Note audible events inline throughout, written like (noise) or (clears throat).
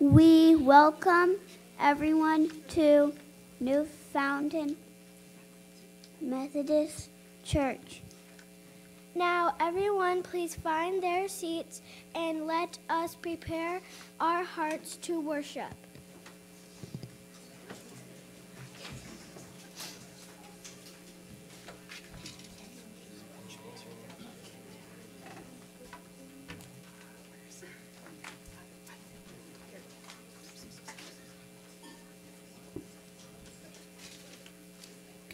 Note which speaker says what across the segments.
Speaker 1: We welcome everyone to New Fountain Methodist Church.
Speaker 2: Now, everyone, please find their seats and let us prepare our hearts to worship.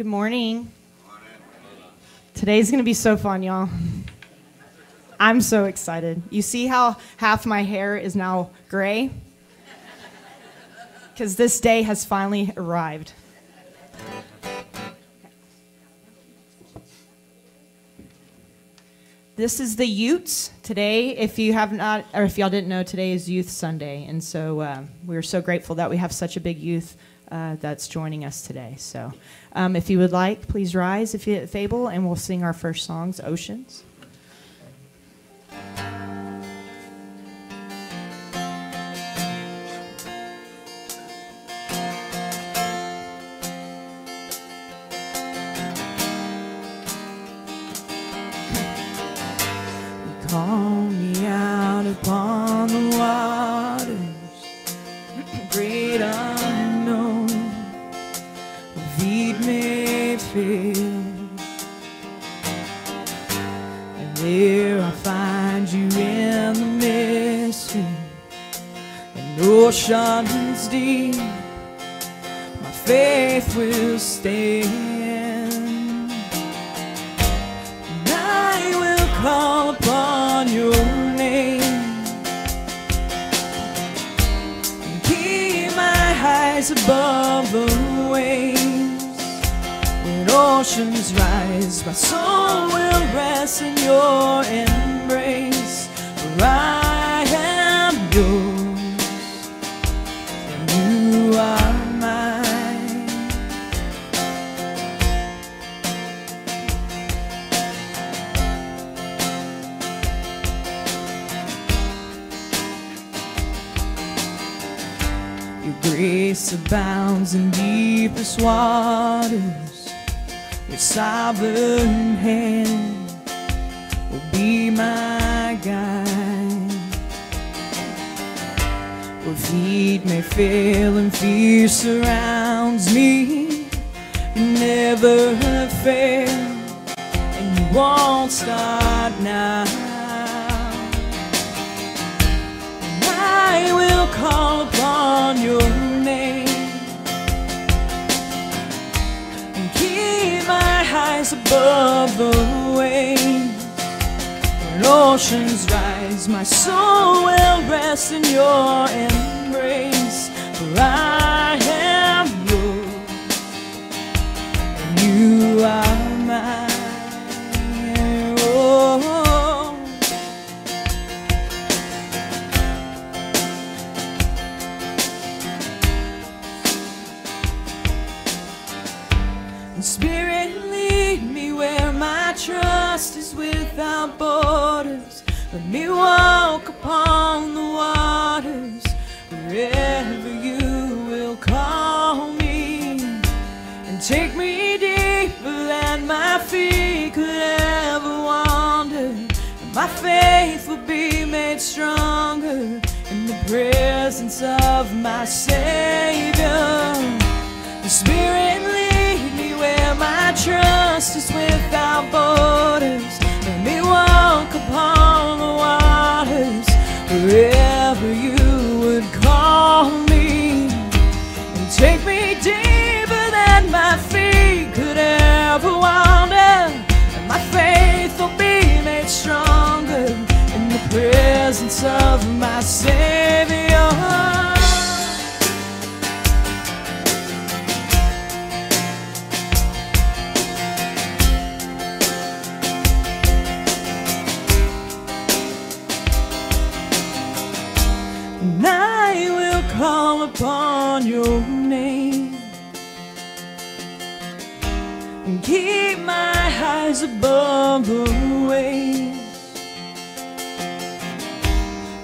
Speaker 3: Good morning. Today's going to be so fun, y'all. I'm so excited. You see how half my hair is now gray? Because this day has finally arrived. This is the Utes today. If you have not, or if y'all didn't know, today is Youth Sunday, and so uh, we're so grateful that we have such a big youth uh, that's joining us today. So, um, if you would like, please rise if, you, if able, and we'll sing our first songs, Oceans. Oceans deep. My faith will stand. And I will call upon your name and keep my eyes above the waves. When oceans rise, my soul will rest in your embrace. I grace abounds in deepest waters. Your sovereign hand will be my guide. Where feet may fail and fear surrounds me, you never fail, and you won't start now. I will call upon your and keep my eyes above the waves. When oceans rise, my soul will rest in your embrace. For I am yours, and you are borders. Let me walk upon the waters wherever you will call me. And take me deeper than my feet could ever wander. And my faith will be made stronger in the presence of my Savior. The Spirit lead me where my trust is without borders. You would call me. And take me deeper than my feet could ever wander. And my faith will be made stronger in the presence of my Savior. Upon your name and keep my eyes above the waves.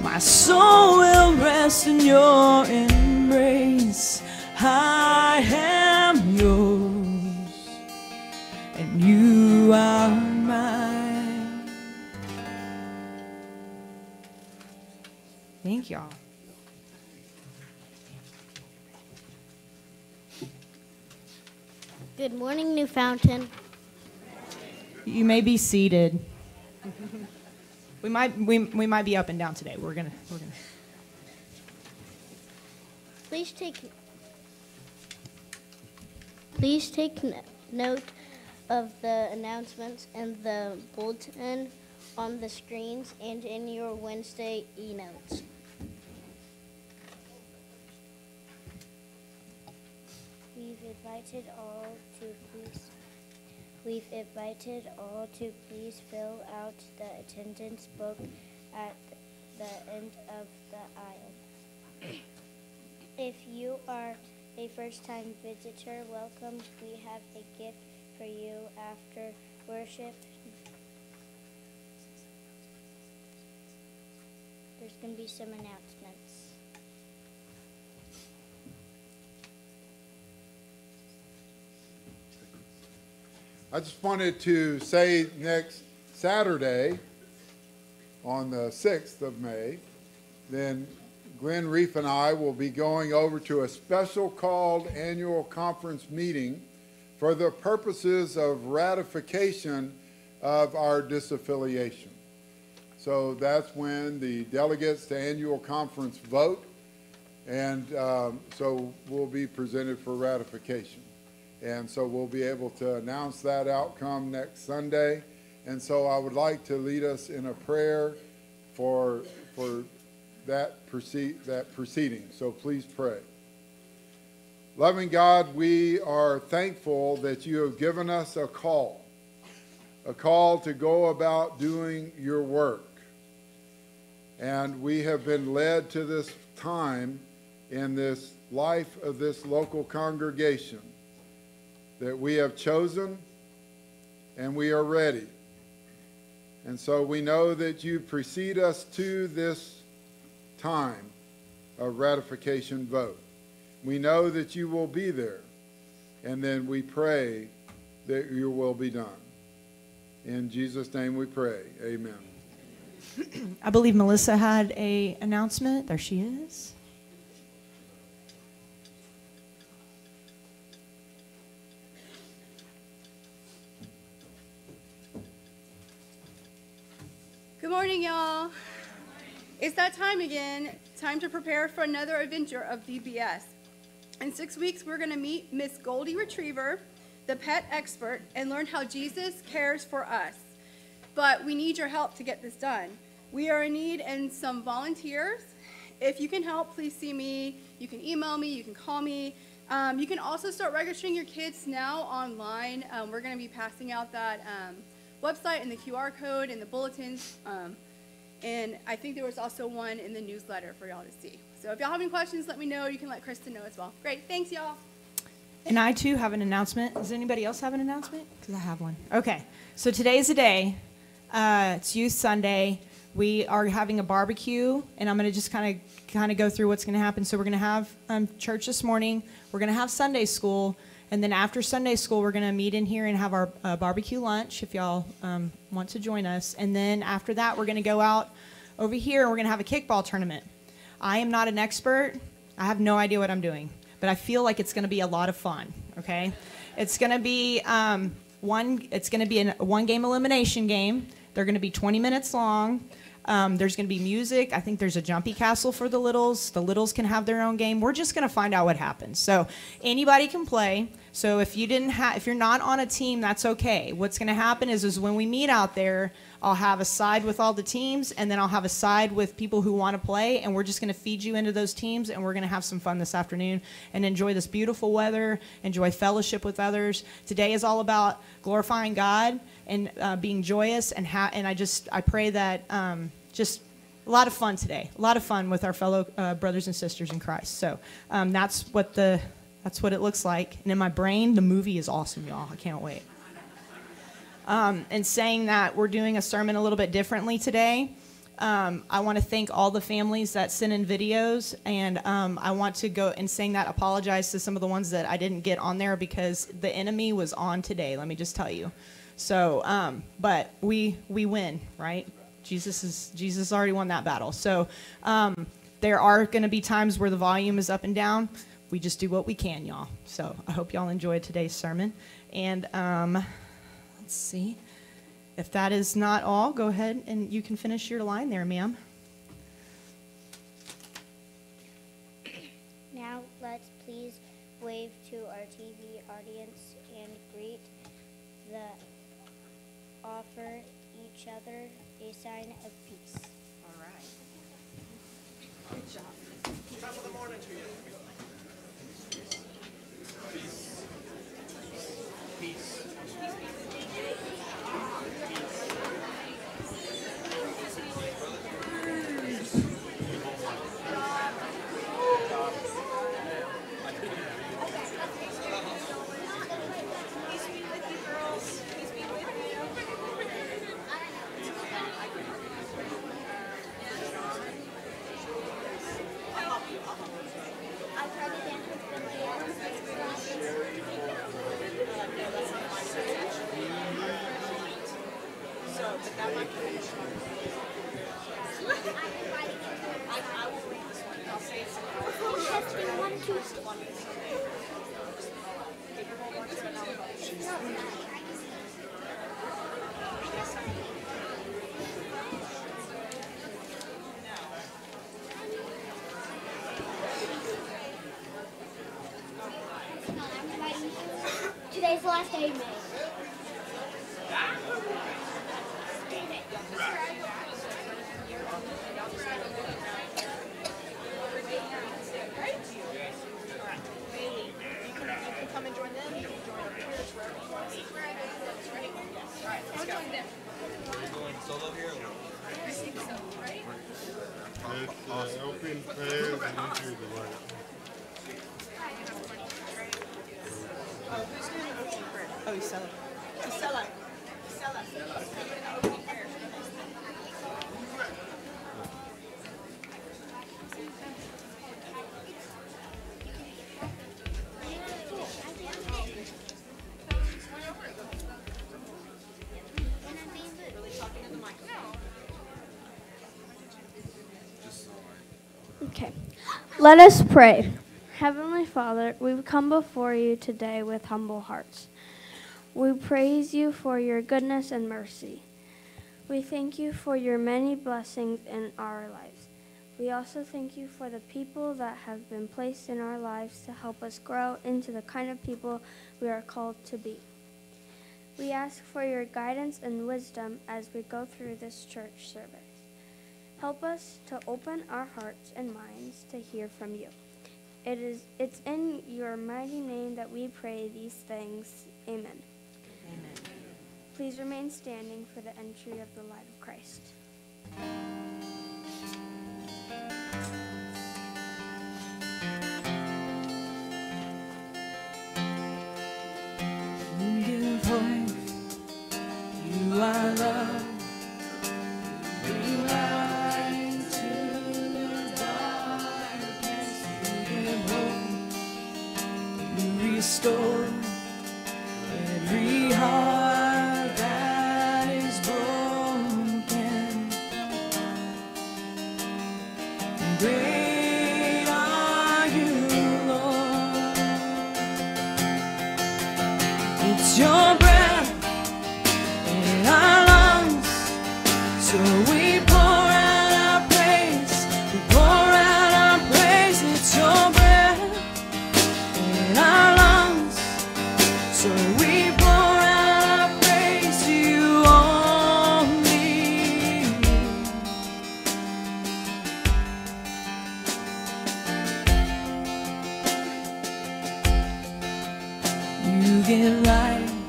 Speaker 3: My soul will
Speaker 4: rest in your embrace. I am yours, and you are mine. Thank y'all.
Speaker 5: Good morning, New Fountain.
Speaker 4: You may be seated. We might we, we might be up and down today. We're gonna we're gonna.
Speaker 5: Please take Please take note of the announcements and the bulletin on the screens and in your Wednesday e-notes. We've invited all We've invited all to please fill out the attendance book at the end of the aisle. If you are a first time visitor, welcome. We have a gift for you after worship. There's going to be some announcements.
Speaker 6: I just wanted to say next Saturday, on the 6th of May, then Glenn Reef and I will be going over to a special called annual conference meeting for the purposes of ratification of our disaffiliation. So that's when the delegates to annual conference vote, and um, so we'll be presented for ratification. And so we'll be able to announce that outcome next Sunday. And so I would like to lead us in a prayer for, for that, proceed, that proceeding. So please pray. Loving God, we are thankful that you have given us a call, a call to go about doing your work. And we have been led to this time in this life of this local congregation that we have chosen and we are ready. And so we know that you precede us to this time of ratification vote. We know that you will be there. And then we pray that your will be done. In Jesus' name we pray. Amen. (clears throat)
Speaker 4: I believe Melissa had a announcement. There she is.
Speaker 7: Good morning, y'all. It's that time again. Time to prepare for another adventure of VBS. In six weeks, we're going to meet Miss Goldie Retriever, the pet expert, and learn how Jesus cares for us. But we need your help to get this done. We are in need and some volunteers. If you can help, please see me. You can email me. You can call me. Um, you can also start registering your kids now online. Um, we're going to be passing out that um, website and the QR code and the bulletins. Um, and I think there was also one in the newsletter for y'all to see. So if y'all have any questions, let me know. You can let Kristin know as well. Great. Thanks, y'all.
Speaker 4: And I too have an announcement. Does anybody else have an announcement? Because I have one. Okay. So today's the day. Uh, it's Youth Sunday. We are having a barbecue, and I'm going to just kind of kind of go through what's going to happen. So we're going to have um, church this morning. We're going to have Sunday school, and then after Sunday school, we're going to meet in here and have our uh, barbecue lunch if y'all um, want to join us. And then after that, we're going to go out over here and we're going to have a kickball tournament. I am not an expert. I have no idea what I'm doing, but I feel like it's going to be a lot of fun. Okay, it's going to be um, one. It's going to be a one game elimination game. They're going to be 20 minutes long. Um, there's going to be music. I think there's a jumpy castle for the littles. The littles can have their own game. We're just going to find out what happens. So anybody can play. So if you didn't have, if you're not on a team, that's okay. What's going to happen is, is when we meet out there, I'll have a side with all the teams, and then I'll have a side with people who want to play, and we're just going to feed you into those teams, and we're going to have some fun this afternoon and enjoy this beautiful weather, enjoy fellowship with others. Today is all about glorifying God and uh, being joyous, and ha- and I just I pray that um, just a lot of fun today, a lot of fun with our fellow uh, brothers and sisters in Christ. So um, that's what the that's what it looks like. And in my brain, the movie is awesome, y'all. I can't wait. Um, and saying that we're doing a sermon a little bit differently today. um, I want to thank all the families that sent in videos, and um, I want to go and saying that apologize to some of the ones that I didn't get on there because the enemy was on today. Let me just tell you. So, um, but we we win, right? Jesus is Jesus already won that battle. So, um, there are going to be times where the volume is up and down. We just do what we can, y'all. So I hope y'all enjoyed today's sermon. And um, let's see. If that is not all, go ahead and you can finish your line there, ma'am.
Speaker 5: Now let's please wave to our TV audience and greet the offer each other a sign of peace.
Speaker 4: All right. Good job. Top of the morning to you.
Speaker 3: Let us pray. Heavenly Father, we come before you today with humble hearts. We praise you for your goodness and mercy. We thank you for your many blessings in our lives. We also thank you for the people that have been placed in our lives to help us grow into the kind of people we are called to be. We ask for your guidance and wisdom as we go through this church service. Help us to open our hearts and minds to hear from you. It is it's in your mighty name that we pray these things. Amen.
Speaker 4: Amen.
Speaker 3: Please remain standing for the entry of the light of Christ.
Speaker 4: You give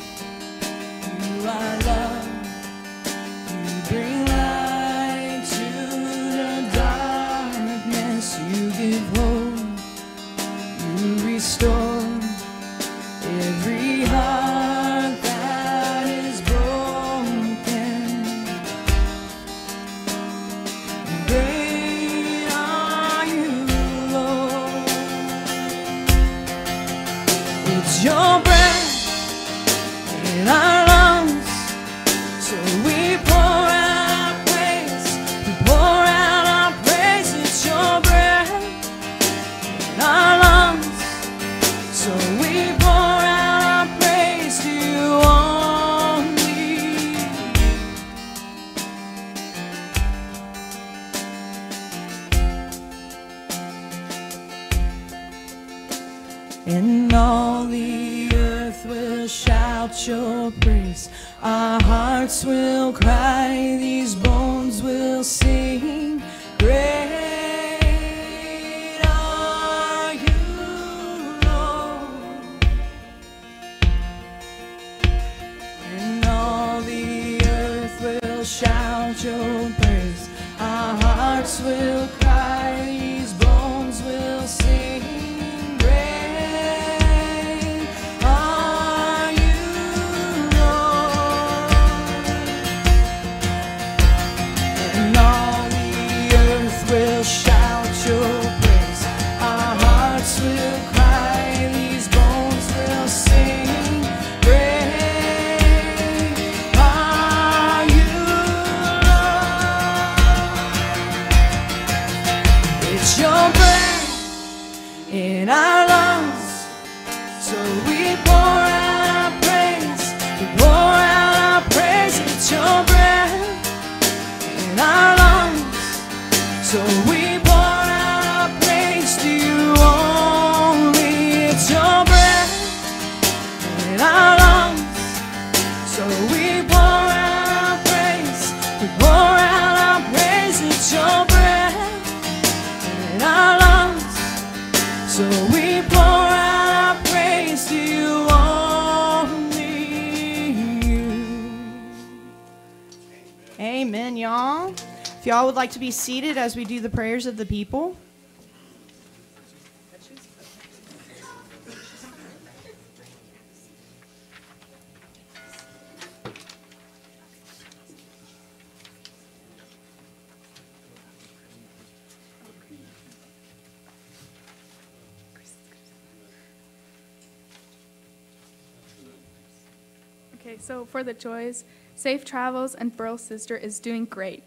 Speaker 4: If y'all would like to be seated as we do the prayers of the people.
Speaker 8: Okay, so for the joys, safe travels, and Burl's sister is doing great.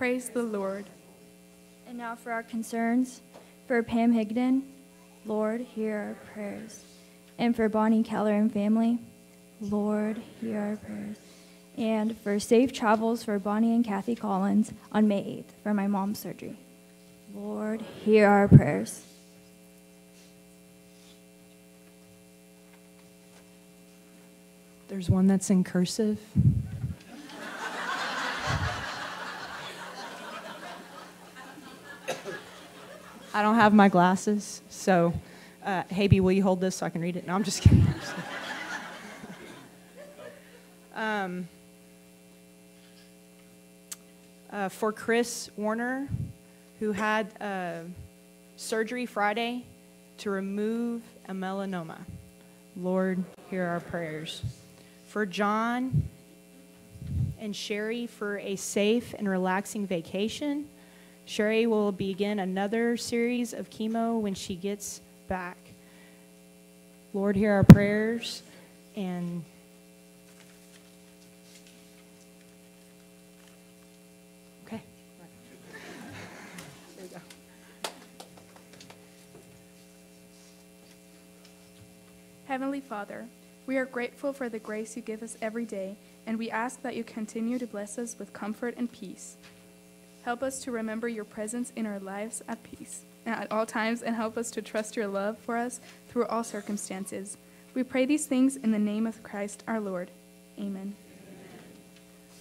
Speaker 8: Praise the Lord.
Speaker 9: And now for our concerns. For Pam Higdon, Lord, hear our prayers. And for Bonnie Keller and family, Lord, hear our prayers. And for safe travels for Bonnie and Kathy Collins on May 8th for my mom's surgery. Lord, hear our prayers.
Speaker 4: There's one that's in cursive. I don't have my glasses, so uh, will you hold this so I can read it? No, I'm just kidding. (laughs) um, uh, for Chris Warner, who had uh, surgery Friday to remove a melanoma. Lord, hear our prayers. For John and Sherry for a safe and relaxing vacation. Sherry will begin another series of chemo when she gets back. Lord, hear our prayers and okay. There you go.
Speaker 8: Heavenly Father, we are grateful for the grace you give us every day, and we ask that you continue to bless us with comfort and peace. Help us to remember your presence in our lives at peace at all times, and help us to trust your love for us through all circumstances. We pray these things in the name of Christ our Lord. Amen.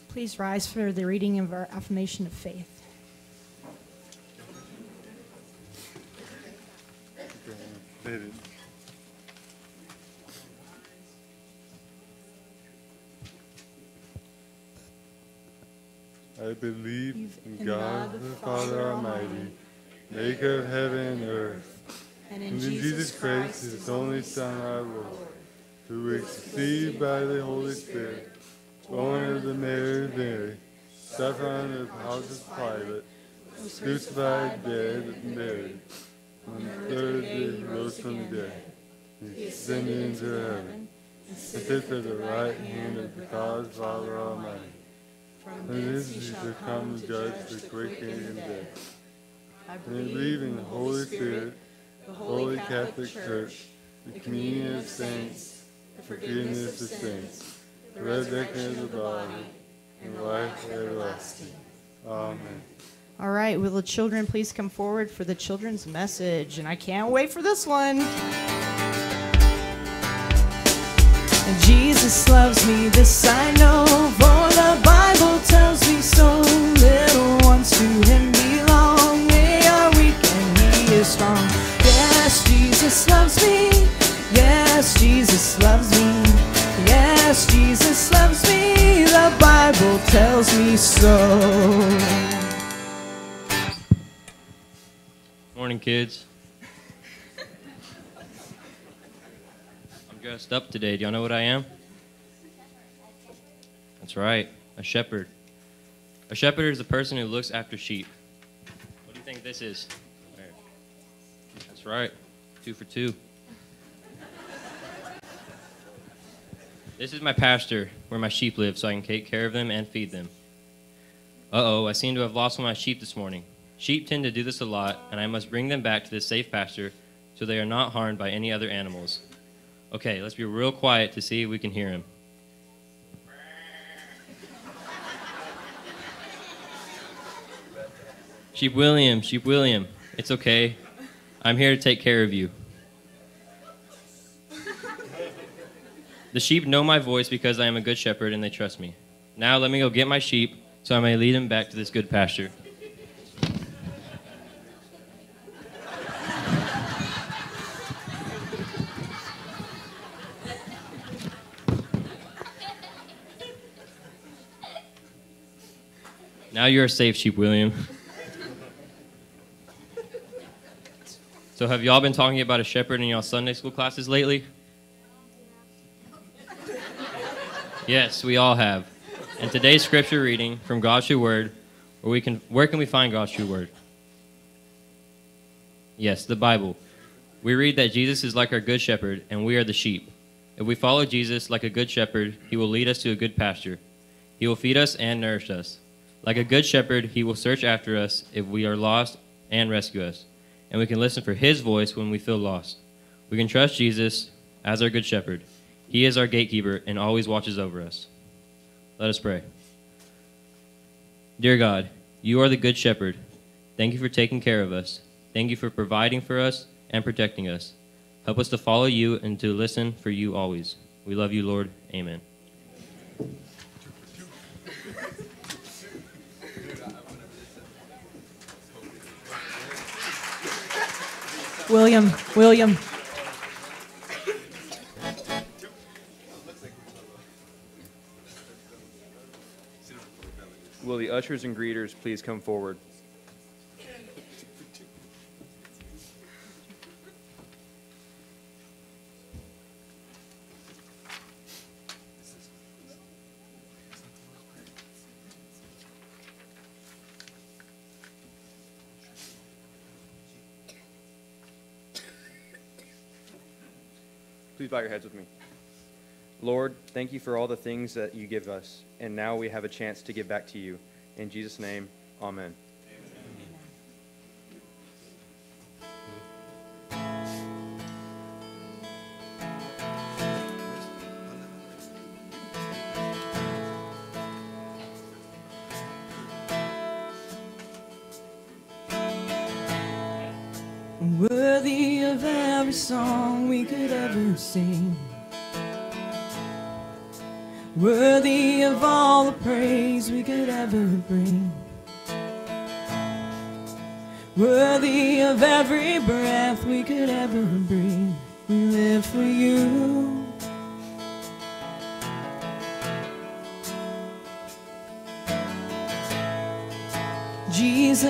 Speaker 4: Please rise for the reading of our affirmation of faith.
Speaker 10: David. Believe in God the Father Almighty, maker of heaven and earth,
Speaker 4: And
Speaker 10: in Jesus Christ, his only Son, our Lord, who was conceived by the Holy Spirit, born of the Mary Mary, suffered under Pontius Pilate, was crucified, dead, and buried. On the third day, he rose from the dead. He ascended into heaven, and sitteth at the right hand of the God Father Almighty. From this he shall come to judge the quick and the dead. I believe in the Holy Spirit, the Holy Catholic Church, the communion of saints, the forgiveness of sins, the resurrection of the body, and life everlasting. Amen.
Speaker 4: All right, will the children please come forward for the children's message? And I can't wait for this one. Jesus loves me, this I know, for the Little to him belong, they are weak and he is strong. Yes, Jesus loves me, yes, Jesus loves me, yes, Jesus loves me, the Bible tells me so.
Speaker 11: Morning, kids. I'm dressed up today. Do y'all know what I am? That's right, a shepherd. A shepherd is a person who looks after sheep. What do you think this is? That's right, two for two. This is my pasture where my sheep live so I can take care of them and feed them. Uh oh, I seem to have lost one of my sheep this morning. Sheep tend to do this a lot, and I must bring them back to this safe pasture so they are not harmed by any other animals. Okay, let's be real quiet to see if we can hear him. Sheep William, Sheep William, it's okay. I'm here to take care of you. The sheep know my voice because I am a good shepherd and they trust me. Now let me go get my sheep so I may lead them back to this good pasture. Now you're safe sheep, William. So, have y'all been talking about a shepherd in y'all Sunday school classes lately? Yes, we all have. And today's scripture reading from God's true word, where we can where can we find God's true word? Yes, the Bible. We read that Jesus is like our good shepherd and we are the sheep. If we follow Jesus like a good shepherd, he will lead us to a good pasture. He will feed us and nourish us. Like a good shepherd, he will search after us if we are lost and rescue us. And we can listen for his voice when we feel lost. We can trust Jesus as our good shepherd. He is our gatekeeper and always watches over us. Let us pray. Dear God, you are the good shepherd. Thank you for taking care of us. Thank you for providing for us and protecting us. Help us to follow you and to listen for you always. We love you, Lord. Amen.
Speaker 4: William, William.
Speaker 12: Will the ushers and greeters please come forward? Please bow your heads with me. Lord, thank you for all the things that you give us, and now we have a chance to give back to you. In Jesus' name, amen.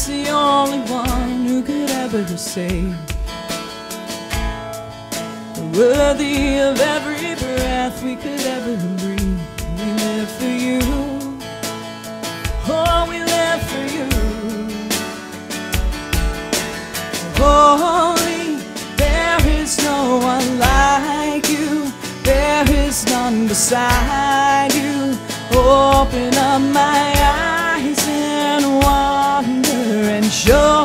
Speaker 3: Jesus, the only one who could ever save. Worthy of every breath we could ever breathe. We live for you. Oh, we live for you. Holy, there is no one like you. There is none beside you. Open up my eyes 겨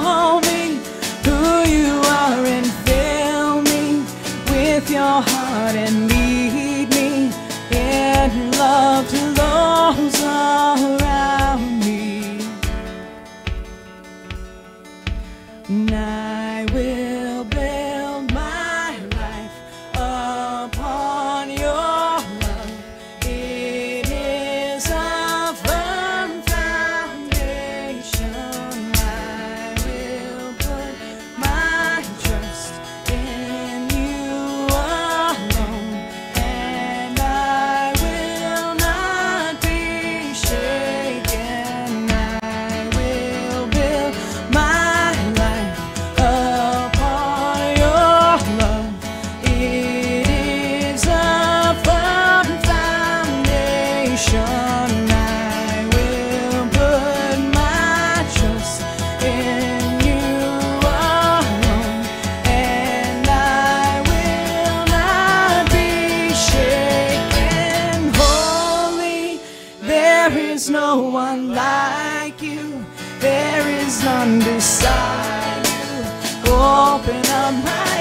Speaker 3: is none beside you. Open up my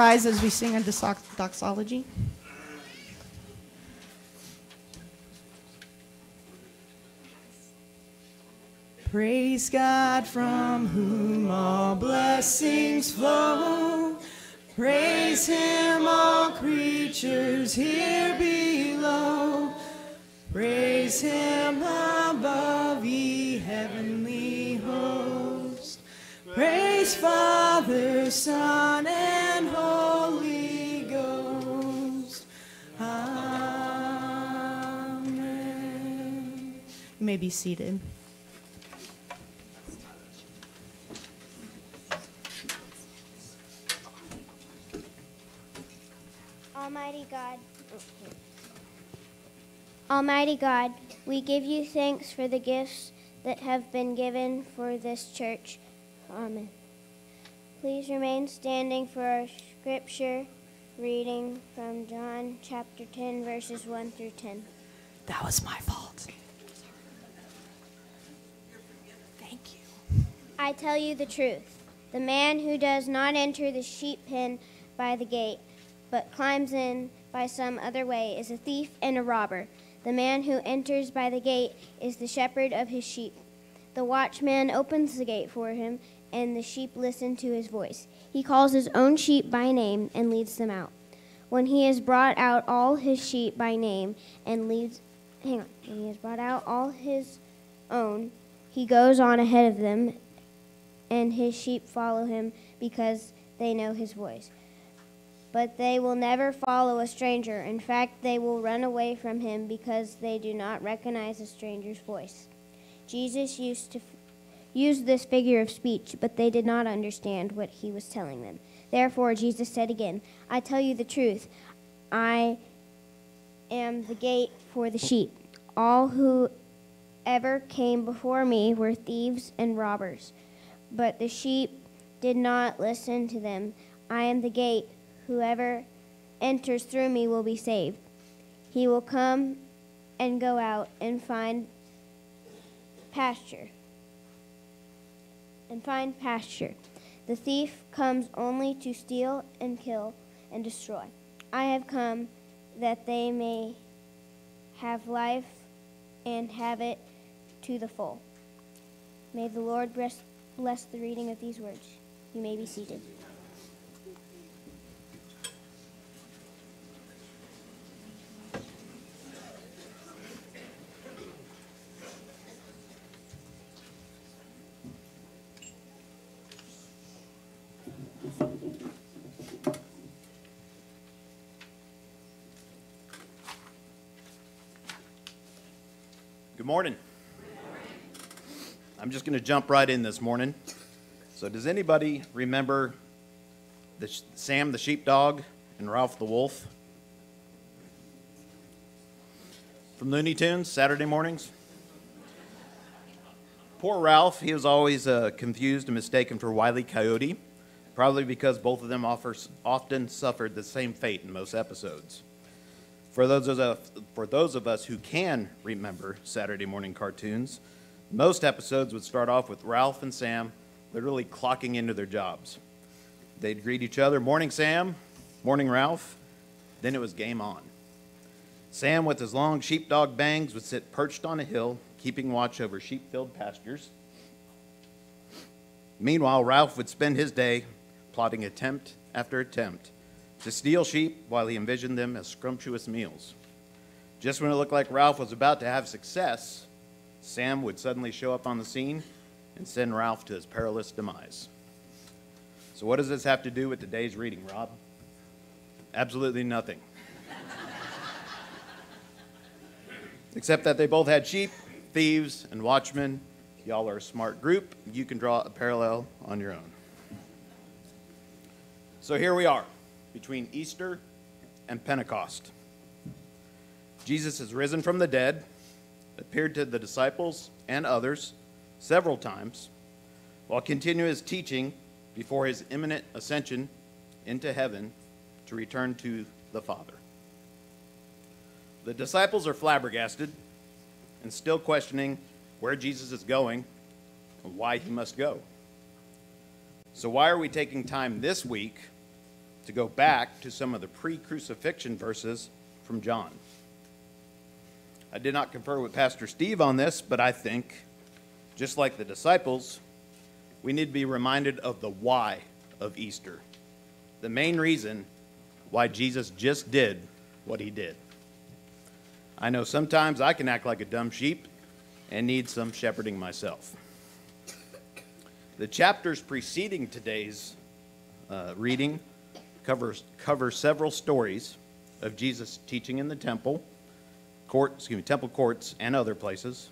Speaker 4: as we sing a dox- doxology.
Speaker 3: Praise God from whom all blessings flow. Praise Him, all creatures here below. Praise Him above, ye heavenly hosts. Praise Father, Son, and
Speaker 4: may be seated.
Speaker 2: Almighty God, Almighty God, we give you thanks for the gifts that have been given for this church. Amen. Please remain standing for our scripture reading from John chapter 10, verses 1 through 10.
Speaker 4: That was my fault.
Speaker 2: I tell you the truth. The man who does not enter the sheep pen by the gate, but climbs in by some other way, is a thief and a robber. The man who enters by the gate is the shepherd of his sheep. The watchman opens the gate for him, and the sheep listen to his voice. He calls his own sheep by name and leads them out. When he has brought out all his sheep by name and leads, hang on, when he has brought out all his own, he goes on ahead of them, and his sheep follow him because they know his voice. But they will never follow a stranger. In fact, they will run away from him because they do not recognize a stranger's voice. Jesus used to used this figure of speech, but they did not understand what he was telling them. Therefore, Jesus said again, I tell you the truth. I am the gate for the sheep. All who ever came before me were thieves and robbers, but the sheep did not listen to them. I am the gate. Whoever enters through me will be saved. He will come and go out and find pasture. And find pasture. The thief comes only to steal and kill and destroy. I have come that they may have life and have it to the full. May the Lord bless, bless the reading of these words. You may be seated.
Speaker 13: Good morning. I'm just going to jump right in this morning. So, does anybody remember the sh- Sam the sheepdog and Ralph the wolf from Looney Tunes Saturday mornings? Poor Ralph, he was always uh, confused and mistaken for Wiley. Coyote, probably because both of them offers, often suffered the same fate in most episodes. For those, of for those of us who can remember Saturday morning cartoons, most episodes would start off with Ralph and Sam literally clocking into their jobs. They'd greet each other, Morning, Sam. Morning, Ralph. Then it was game on. Sam, with his long sheepdog bangs, would sit perched on a hill, keeping watch over sheep filled pastures. Meanwhile, Ralph would spend his day plotting attempt after attempt to steal sheep while he envisioned them as scrumptious meals. Just when it looked like Ralph was about to have success, Sam would suddenly show up on the scene and send Ralph to his perilous demise. So, what does this have to do with today's reading, Rob? Absolutely nothing. (laughs) Except that they both had sheep, thieves, and watchmen. Y'all are a smart group. You can draw a parallel on your own. So, here we are between Easter and Pentecost. Jesus has risen from the dead, appeared to the disciples and others several times, while continuing his teaching before his imminent ascension into heaven to return to the Father. The disciples are flabbergasted and still questioning where Jesus is going and why he must go. So, why are we taking time this week to go back to some of the pre crucifixion verses from John? I did not confer with Pastor Steve on this, but I think, just like the disciples, we need to be reminded of the why of Easter. The main reason why Jesus just did what he did. I know sometimes I can act like a dumb sheep and need some shepherding myself. The chapters preceding today's uh, reading covers, cover several stories of Jesus teaching in the temple, court, excuse me, temple courts, and other places,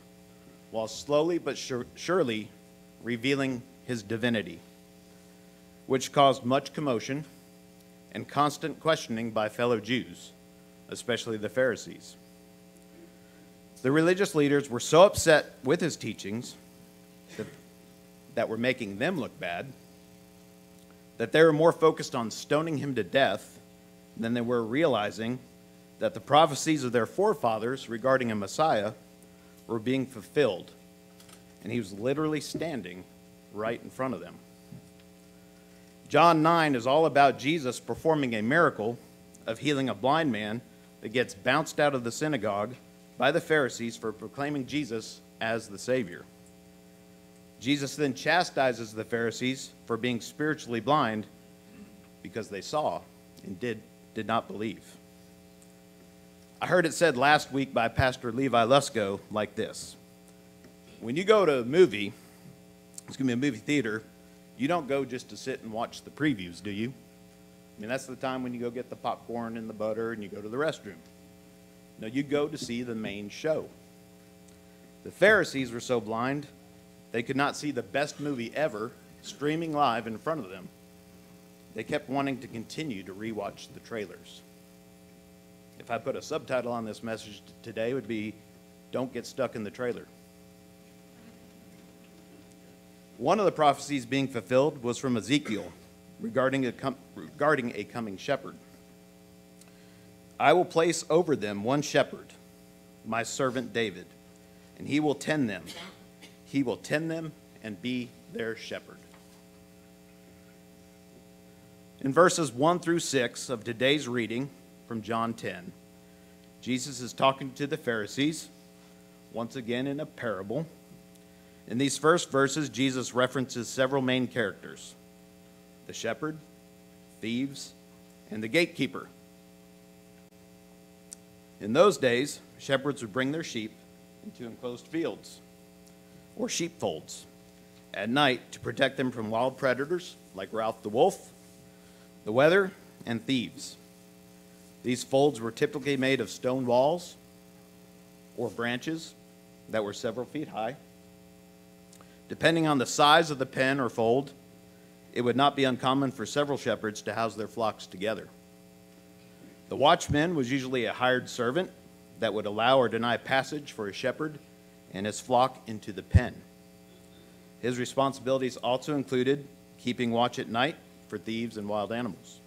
Speaker 13: while slowly but sure, surely revealing his divinity, which caused much commotion and constant questioning by fellow Jews, especially the Pharisees. The religious leaders were so upset with his teachings that, that were making them look bad that they were more focused on stoning him to death than they were realizing that the prophecies of their forefathers regarding a Messiah were being fulfilled. And he was literally standing right in front of them. John 9 is all about Jesus performing a miracle of healing a blind man that gets bounced out of the synagogue by the Pharisees for proclaiming Jesus as the Savior. Jesus then chastises the Pharisees for being spiritually blind because they saw and did, did not believe. I heard it said last week by Pastor Levi Lusko like this When you go to a movie, it's going to be a movie theater, You don't go just to sit and watch the previews, do you? I mean, that's the time when you go get the popcorn and the butter and you go to the restroom. No, you go to see the main show. The Pharisees were so blind, they could not see the best movie ever streaming live in front of them. They kept wanting to continue to rewatch the trailers. If I put a subtitle on this message today, would be Don't Get Stuck in the Trailer. One of the prophecies being fulfilled was from Ezekiel regarding a, regarding a coming shepherd. I will place over them one shepherd, my servant David, and he will tend them. He will tend them and be their shepherd. In verses 1 through 6 of today's reading from John 10, Jesus is talking to the Pharisees, once again in a parable. In these first verses, Jesus references several main characters the shepherd, thieves, and the gatekeeper. In those days, shepherds would bring their sheep into enclosed fields or sheepfolds at night to protect them from wild predators like Ralph the wolf, the weather, and thieves. These folds were typically made of stone walls or branches that were several feet high. Depending on the size of the pen or fold, it would not be uncommon for several shepherds to house their flocks together. The watchman was usually a hired servant that would allow or deny passage for a shepherd and his flock into the pen. His responsibilities also included keeping watch at night for thieves and wild animals.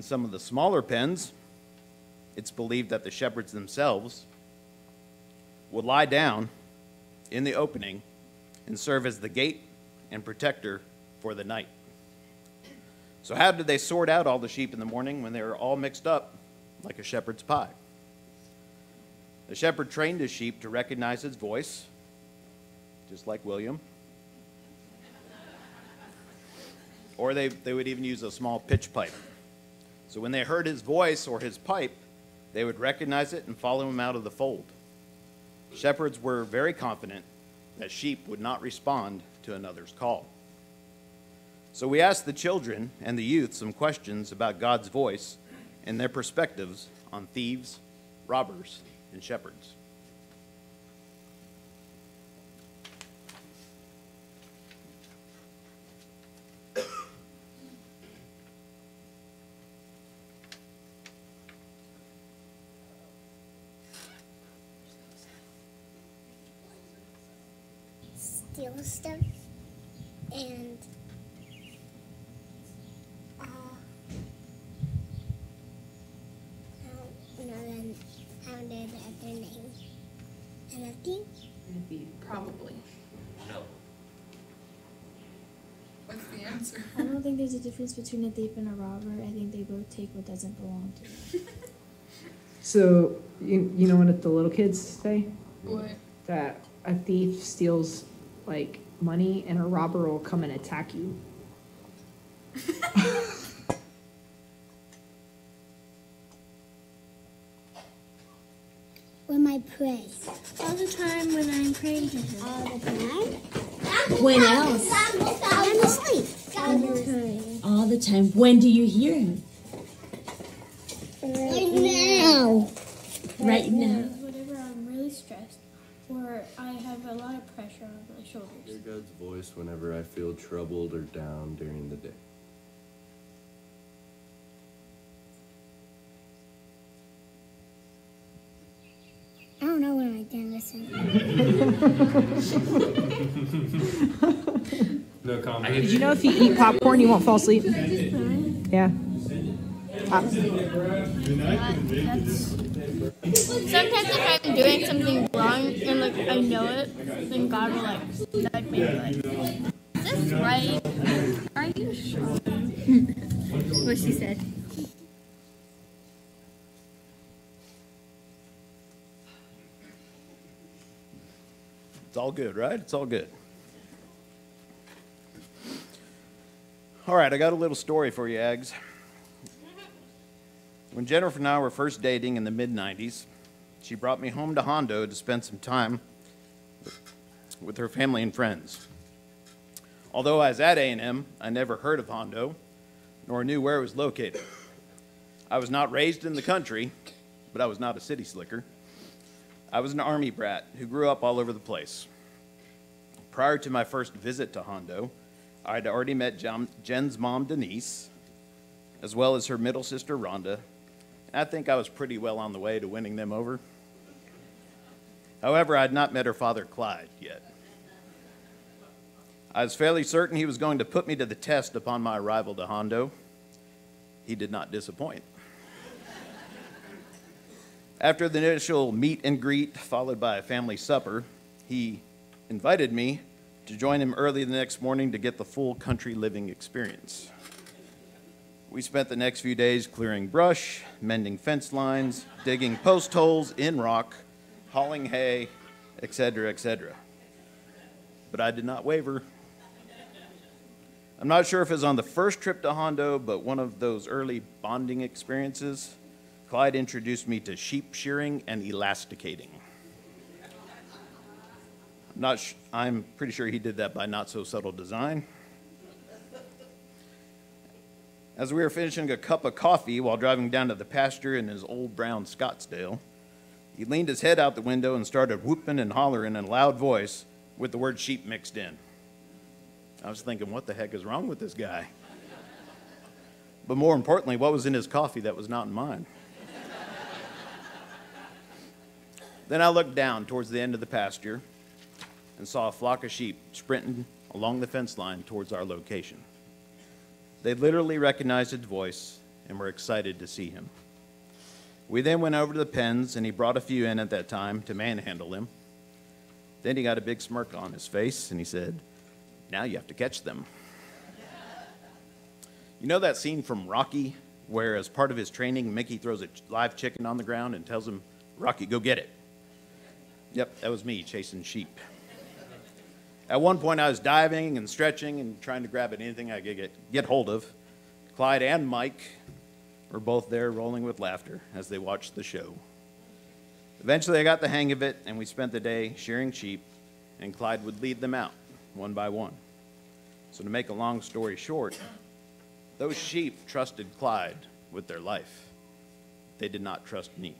Speaker 13: In some of the smaller pens, it's believed that the shepherds themselves would lie down in the opening and serve as the gate and protector for the night. So, how did they sort out all the sheep in the morning when they were all mixed up like a shepherd's pie? The shepherd trained his sheep to recognize his voice, just like William. Or they, they would even use a small pitch pipe. So when they heard his voice or his pipe, they would recognize it and follow him out of the fold. Shepherds were very confident that sheep would not respond to another's call. So we asked the children and the youth some questions about God's voice and their perspectives on thieves, robbers, and shepherds.
Speaker 14: Steal stuff and uh, I don't know then how did at their name. And I think
Speaker 8: Probably.
Speaker 11: No.
Speaker 8: What's the answer?
Speaker 15: I don't think there's a difference between a thief and a robber. I think they both take what doesn't belong to them. (laughs)
Speaker 16: So, you, you know what the little kids say?
Speaker 8: What?
Speaker 16: That a thief steals like money and a robber will come and attack you.
Speaker 14: when I pray. All the time when I'm praying to Him. All the time?
Speaker 17: When else?
Speaker 14: I'm asleep. All the time.
Speaker 17: All the time. When do you hear him?
Speaker 14: Right now.
Speaker 17: Right now.
Speaker 18: Whenever I'm really stressed or I have a lot of pressure on my shoulders. Hear.
Speaker 19: God's voice whenever I feel troubled or down during the day.
Speaker 14: I don't know when I can listen. (laughs)
Speaker 11: No comment.
Speaker 16: Did you know if you eat popcorn, you won't fall asleep? Yeah. Pop-
Speaker 18: Sometimes if I'm doing something wrong and like I know it, then God will like nudge me like, is this right? Are you sure? (laughs) what she said.
Speaker 13: It's all good, right? It's all good. All right, I got a little story for you, Eggs. When Jennifer and I were first dating in the mid 90s, she brought me home to Hondo to spend some time with her family and friends. Although I was at A&M, I never heard of Hondo, nor knew where it was located. I was not raised in the country, but I was not a city slicker. I was an army brat who grew up all over the place. Prior to my first visit to Hondo, I'd already met Jen's mom, Denise, as well as her middle sister, Rhonda. I think I was pretty well on the way to winning them over. However, I had not met her father, Clyde, yet. I was fairly certain he was going to put me to the test upon my arrival to Hondo. He did not disappoint. After the initial meet and greet, followed by a family supper, he invited me to join him early the next morning to get the full country living experience. We spent the next few days clearing brush, mending fence lines, digging post holes in rock, hauling hay, etc., etc. But I did not waver. I'm not sure if it was on the first trip to Hondo, but one of those early bonding experiences, Clyde introduced me to sheep shearing and elastrating. I'm, not I'm pretty sure he did that by not so subtle design. As we were finishing a cup of coffee while driving down to the pasture in his old brown Scottsdale, he leaned his head out the window and started whooping and hollering in a loud voice with the word sheep mixed in. I was thinking, what the heck is wrong with this guy? But more importantly, what was in his coffee that was not in mine? then I looked down towards the end of the pasture and saw a flock of sheep sprinting along the fence line towards our location. They literally recognized his voice and were excited to see him. We then went over to the pens, and he brought a few in at that time to manhandle him. Then he got a big smirk on his face, and he said, Now you have to catch them. You know that scene from Rocky where, as part of his training, Mickey throws a live chicken on the ground and tells him, Rocky, go get it? Yep, that was me chasing sheep. At one point, I was diving and stretching and trying to grab at anything I could get, get hold of. Clyde and Mike were both there rolling with laughter as they watched the show. Eventually, I got the hang of it, and we spent the day shearing sheep, and Clyde would lead them out one by one. So, to make a long story short, those sheep trusted Clyde with their life. They did not trust me.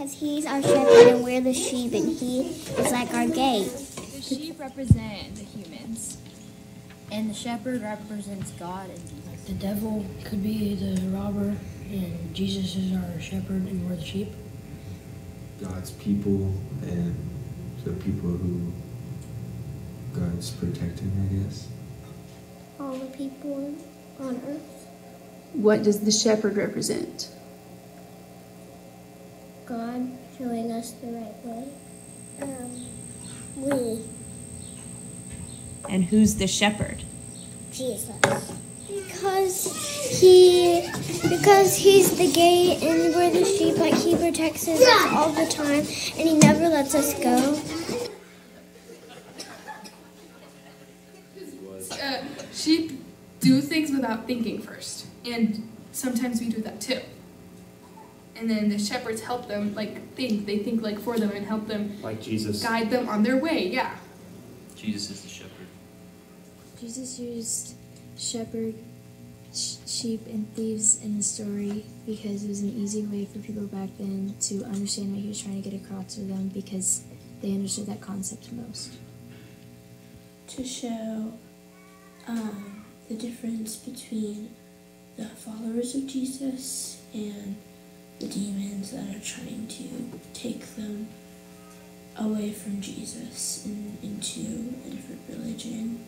Speaker 14: Because he's our shepherd and we're the sheep, and he is like our gate.
Speaker 20: The sheep represent the humans, and the shepherd represents God and Jesus.
Speaker 17: The devil could be the robber, and Jesus is our shepherd, and we're the sheep.
Speaker 19: God's people and the people who God's protecting, I guess.
Speaker 14: All the people on earth.
Speaker 15: What does the shepherd represent?
Speaker 14: God showing us the right way. Um, we,
Speaker 21: And who's the shepherd?
Speaker 14: Jesus. Because he, because he's the gate and we're the sheep, like he protects us all the time and he never lets us go.
Speaker 8: Uh, sheep do things without thinking first, and sometimes we do that too. And then the shepherds help them like think. They think like for them and help them
Speaker 11: Like Jesus.
Speaker 8: guide them on their way. Yeah.
Speaker 11: Jesus is the shepherd.
Speaker 15: Jesus used shepherd, sh- sheep, and thieves in the story because it was an easy way for people back then to understand what he was trying to get across to them because they understood that concept most.
Speaker 17: To show um, the difference between the followers of Jesus and the demons that are trying to take them away from Jesus and into a different religion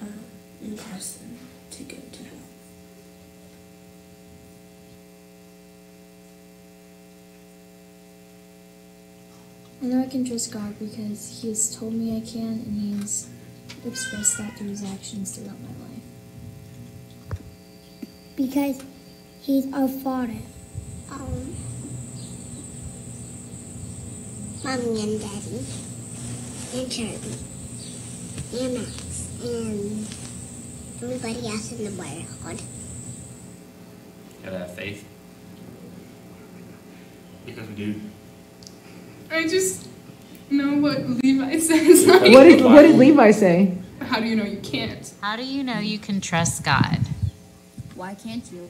Speaker 17: um, and cause them to go to hell.
Speaker 15: I know I can trust God because He has told me I can, and He has expressed that through His actions throughout my life.
Speaker 14: Because he's our father. Um, mommy and daddy. And Charlie. And Max. And everybody else in the world.
Speaker 11: Gotta have faith. Because we do.
Speaker 8: I just know what Levi (laughs) says. Like,
Speaker 16: What did, what did Levi say?
Speaker 8: How do you know you can't?
Speaker 22: How do you know you can trust God?
Speaker 20: Why can't you?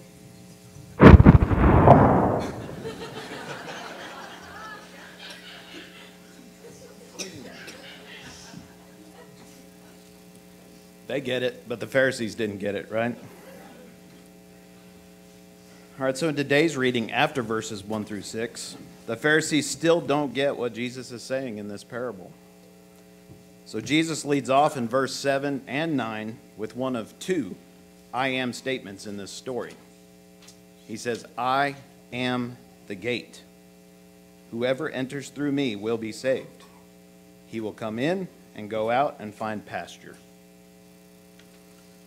Speaker 13: They get it, but the Pharisees didn't get it, right? All right, so in today's reading, after verses 1 through 6, the Pharisees still don't get what Jesus is saying in this parable. So Jesus leads off in verse 7 and 9 with one of two I am statements in this story. He says, I am the gate. Whoever enters through me will be saved. He will come in and go out and find pasture.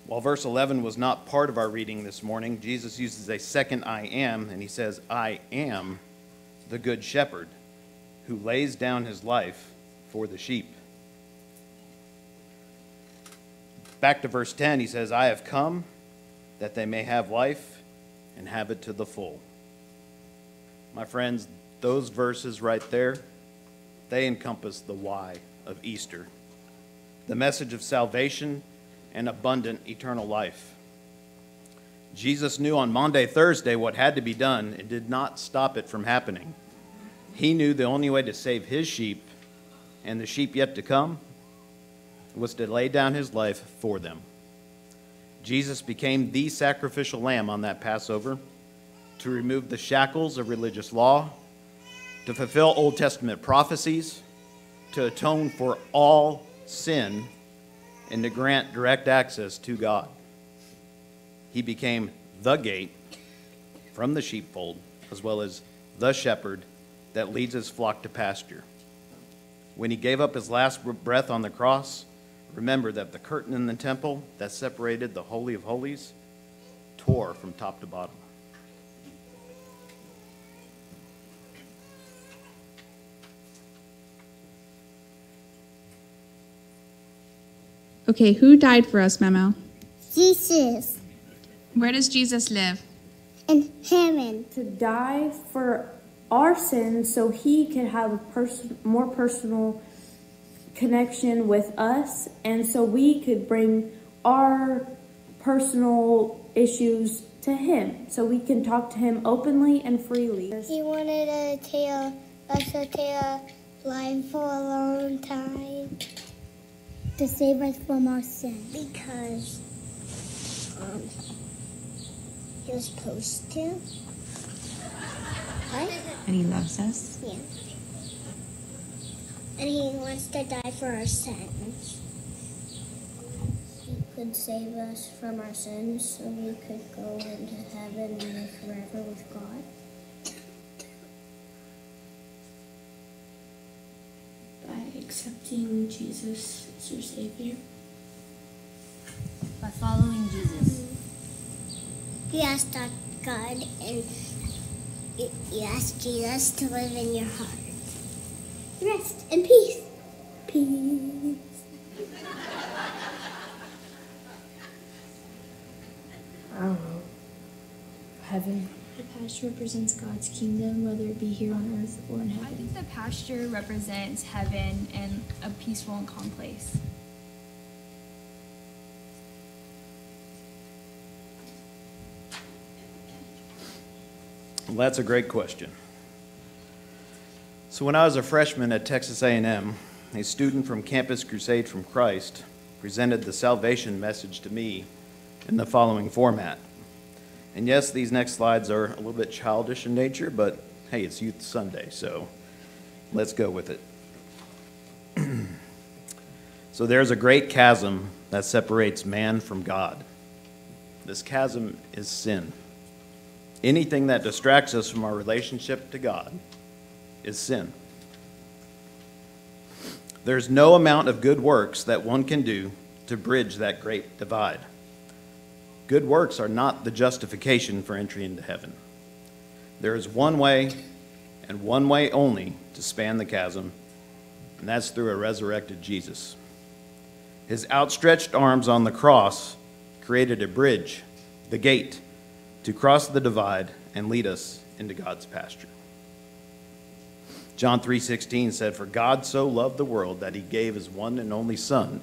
Speaker 13: While verse 11 was not part of our reading this morning, Jesus uses a second I am, and he says, I am the good shepherd who lays down his life for the sheep. Back to verse 10, he says, I have come that they may have life and have it to the full. My friends, those verses right there, they encompass the why of Easter the message of salvation and abundant eternal life. Jesus knew on Maundy, Thursday what had to be done and did not stop it from happening. He knew the only way to save his sheep and the sheep yet to come was to lay down his life for them. Jesus became the sacrificial lamb on that Passover to remove the shackles of religious law, to fulfill Old Testament prophecies, to atone for all sin, and to grant direct access to God. He became the gate from the sheepfold, as well as the shepherd that leads his flock to pasture. When he gave up his last breath on the cross, remember that the curtain in the temple that separated the Holy of Holies tore from top to bottom.
Speaker 23: Okay, who died for us, Memo?
Speaker 14: Jesus
Speaker 23: Where does Jesus live?
Speaker 14: in heaven.
Speaker 24: to die for our sins so he could have a person more personal connection with us and so we could bring our personal issues to him so we can talk to him openly and freely
Speaker 14: He wanted to tell us to tell life for a long time. To save us from our sin. Because um, he was supposed to. What?
Speaker 22: And he loves us.
Speaker 14: Yeah. And he wants to die for our sins. He could save us from our sins so we could go into heaven and live forever with God.
Speaker 17: By accepting Jesus as your Savior.
Speaker 20: By following Jesus.
Speaker 14: You asked God and you you asked Jesus to live in your heart. Rest and peace. Peace.
Speaker 15: I don't know. Heaven. The pasture represents God's kingdom, whether it be here on earth or in heaven.
Speaker 9: Pasture represents heaven and a peaceful and calm place.
Speaker 13: Well, that's a great question. So when I was a freshman at Texas A&M, a student from Campus Crusade from Christ presented the salvation message to me in the following format. And yes, these next slides are a little bit childish in nature, but hey, it's Youth Sunday, so let's go with it. (clears throat) so there's a great chasm that separates man from God. This chasm is sin. Anything that distracts us from our relationship to God is sin. There's no amount of good works that one can do to bridge that great divide. Good works are not the justification for entry into heaven. There is one way and one way only to span the chasm, and that's through a resurrected Jesus. His outstretched arms on the cross created a bridge, the gate, to cross the divide and lead us into God's pasture. John 3:16 said, "For God so loved the world that he gave his one and only son,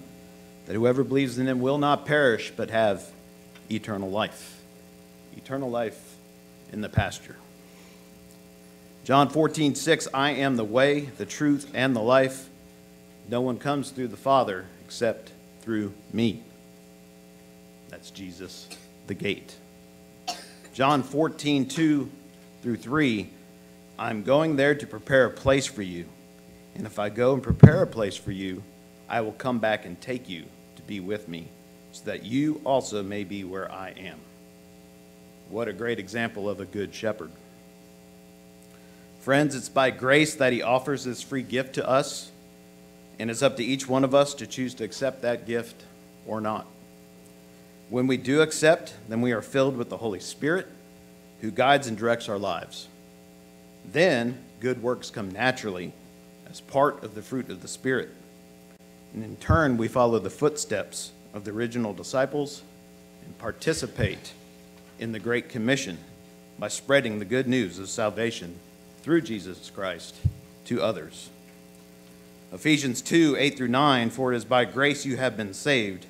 Speaker 13: that whoever believes in him will not perish but have eternal life." Eternal life in the pasture. John 14:6, "I am the way, the truth, and the life. No one comes through the Father except through me." That's Jesus, the gate. John 14:2 through 3, I'm going there to prepare a place for you. And if I go and prepare a place for you, I will come back and take you to be with me, so that you also may be where I am. What a great example of a good shepherd. Friends, it's by grace that he offers this free gift to us, and it's up to each one of us to choose to accept that gift or not. When we do accept, then we are filled with the Holy Spirit who guides and directs our lives. Then good works come naturally as part of the fruit of the Spirit. And in turn, we follow the footsteps of the original disciples and participate in the Great Commission by spreading the good news of salvation through Jesus Christ to others. Ephesians 2 8 through 9 For it is by grace you have been saved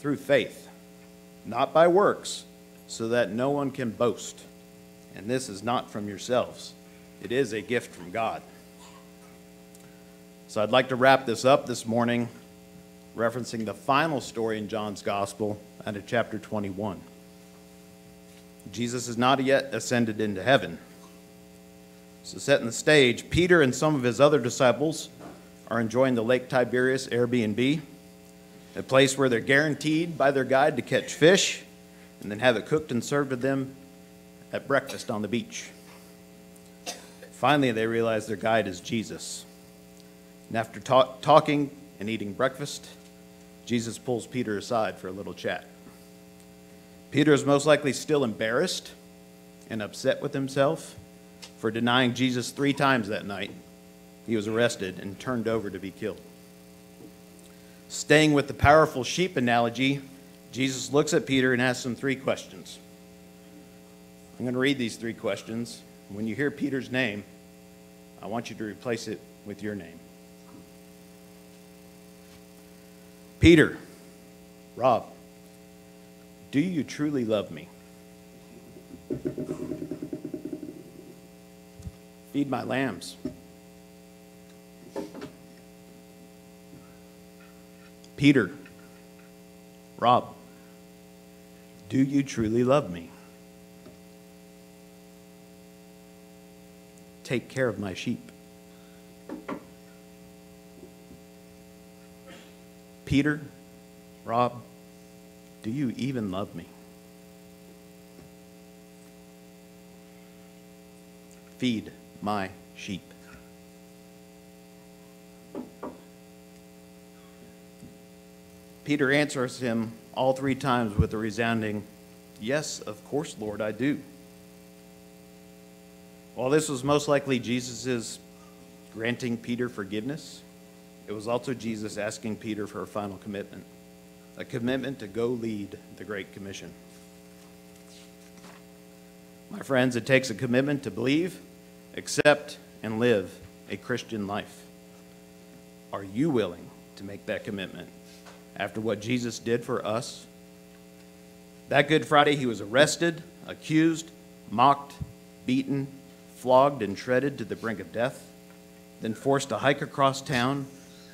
Speaker 13: through faith, not by works, so that no one can boast. And this is not from yourselves, it is a gift from God. So I'd like to wrap this up this morning, referencing the final story in John's Gospel out of chapter 21. Jesus has not yet ascended into heaven. So, setting the stage, Peter and some of his other disciples are enjoying the Lake Tiberias Airbnb, a place where they're guaranteed by their guide to catch fish and then have it cooked and served to them at breakfast on the beach. Finally, they realize their guide is Jesus. And after talk, talking and eating breakfast, Jesus pulls Peter aside for a little chat. Peter is most likely still embarrassed and upset with himself for denying Jesus three times that night. He was arrested and turned over to be killed. Staying with the powerful sheep analogy, Jesus looks at Peter and asks him three questions. I'm going to read these three questions. When you hear Peter's name, I want you to replace it with your name. Peter, Rob, do you truly love me? Feed my lambs. Peter, Rob, do you truly love me? Take care of my sheep. Peter, Rob, do you even love me? Feed my sheep. Peter answers him all three times with a resounding, Yes, of course, Lord, I do. While this was most likely Jesus' granting Peter forgiveness, it was also Jesus asking Peter for a final commitment a commitment to go lead the Great Commission. My friends, it takes a commitment to believe, accept, and live a Christian life. Are you willing to make that commitment after what Jesus did for us? That Good Friday, he was arrested, accused, mocked, beaten, flogged, and shredded to the brink of death, then forced to hike across town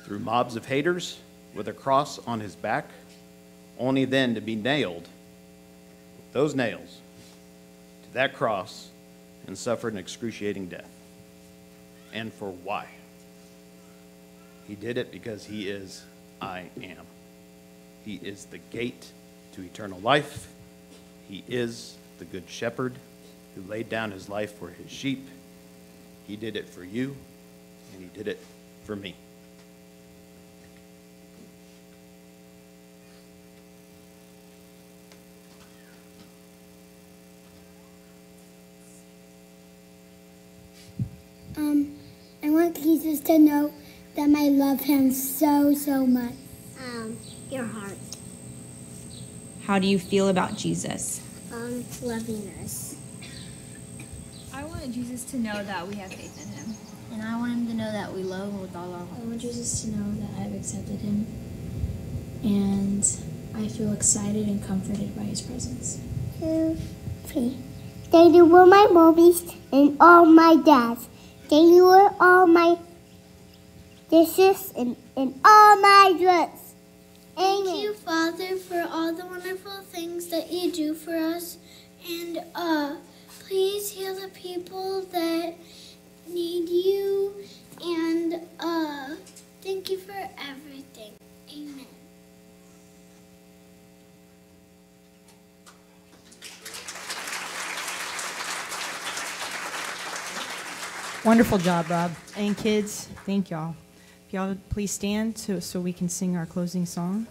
Speaker 13: through mobs of haters with a cross on his back, only then to be nailed those nails to that cross and suffered an excruciating death. And for why? He did it because he is I am. He is the gate to eternal life. He is the good shepherd who laid down his life for his sheep. He did it for you, and he did it for me.
Speaker 14: Um, I want Jesus to know that I love him so, so much. Um, your heart.
Speaker 21: How do you feel about Jesus?
Speaker 14: um, loving us.
Speaker 17: I want Jesus to know that we have faith in him.
Speaker 25: And I want him to know that we love him with all our
Speaker 15: I want Jesus to know that I've accepted him and I feel excited and comforted by his presence.
Speaker 14: Two, three. Thank you for my mommies and all my dads. Thank you for all my dishes and, and all my dress.
Speaker 26: Thank you, Father, for all the wonderful things that you do for us. And uh, please heal the people that need you. And uh, thank you for everything. Amen.
Speaker 3: Wonderful job, Rob. And kids, thank y'all. If y'all would please stand so, so we can sing our closing song.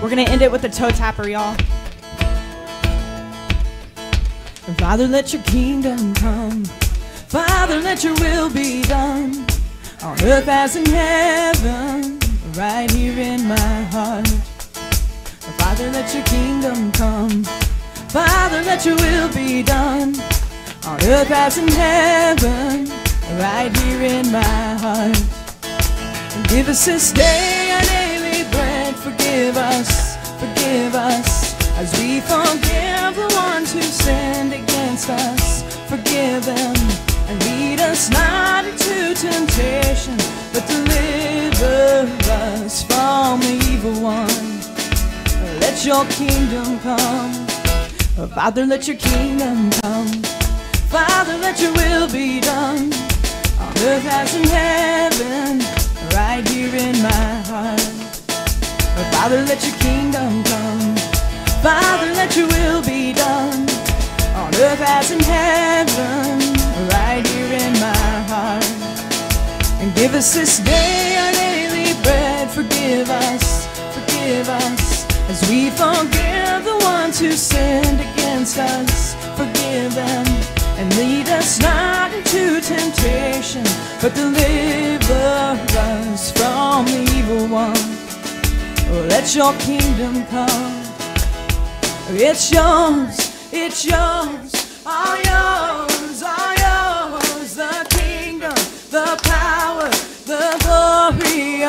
Speaker 3: We're going to end it with a toe tapper, y'all. Father, let your kingdom come. Father, let your will be done on earth as in heaven, right here in my heart. Father, let your kingdom come. Father, let your will be done on earth as in heaven, right here in my heart. And give us this day our daily bread. Forgive us, forgive us, as we forgive the ones who sinned against us. Forgive them and lead us not into temptation, but deliver us from the evil one. Let your kingdom come. Father, let your kingdom come. Father, let your will be done on earth as in heaven, right here in my heart. Father, let your kingdom come. Father, let your will be done on earth as in heaven, right here in my heart. And give us this day our daily bread. Forgive us, forgive us, as we forgive the ones who sinned against us. Forgive them and lead us not into temptation, but deliver us from the evil one. Oh, let your kingdom come. It's yours, it's yours, all yours,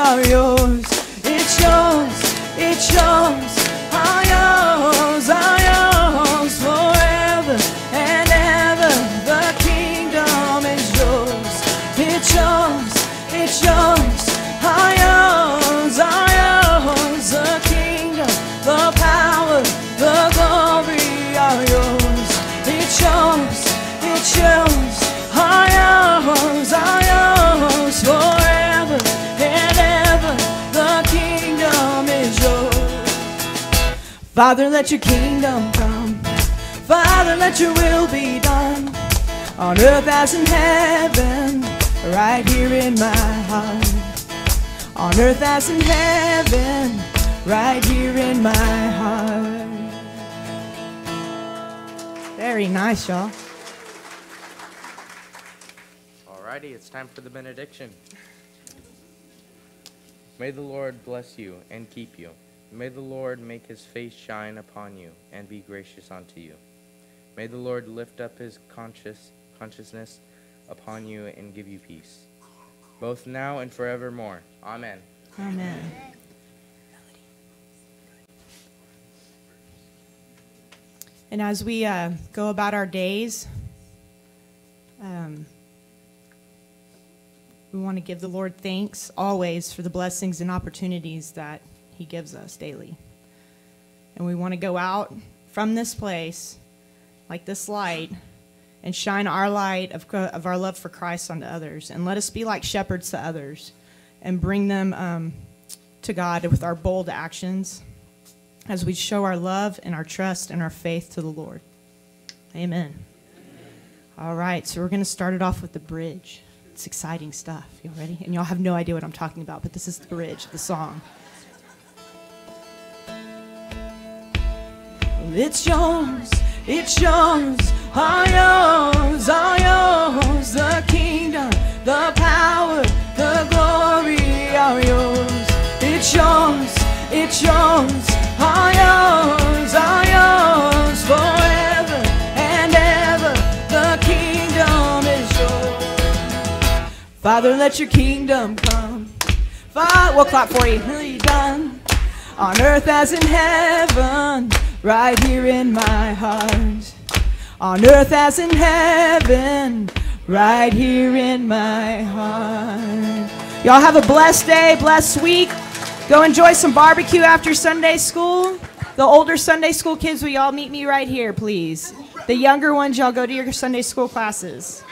Speaker 3: are yours. It's yours, it's yours, all yours, Father, let your kingdom come. Father, let your will be done on earth as in heaven, right here in my heart. On earth as in heaven, right here in my heart. Very nice, y'all.
Speaker 27: Alrighty, it's time for the benediction. May the Lord bless you and keep you. May the Lord make his face shine upon you and be gracious unto you. May the Lord lift up his conscious consciousness upon you and give you peace, both now and forevermore. Amen.
Speaker 3: Amen. And as we uh, go about our days, um, we want to give the Lord thanks always for the blessings and opportunities that He gives us daily. And we want to go out from this place like this light and shine our light of, of our love for Christ onto others. And let us be like shepherds to others and bring them um, to God with our bold actions as we show our love and our trust and our faith to the Lord. Amen. All right, so we're going to start it off with the bridge. It's exciting stuff. Y'all ready? And y'all have no idea what I'm talking about, but this is the bridge, the song. It's yours, It's yours, all yours, all yours. The kingdom, the power, the glory are yours. It's yours, it's yours, all yours, all yours. Forever and ever, the kingdom is yours. Father, let your kingdom come. Father, we'll clap for you. Really done on earth as in heaven, right here in my heart. On earth as in heaven, right here in my heart. Y'all have a blessed day, blessed week. Go enjoy some barbecue after Sunday school. The older Sunday school kids, will y'all meet me right here, please? The younger ones, y'all go to your Sunday school classes.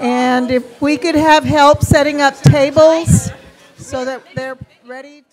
Speaker 28: And if we could have help setting up tables so that they're ready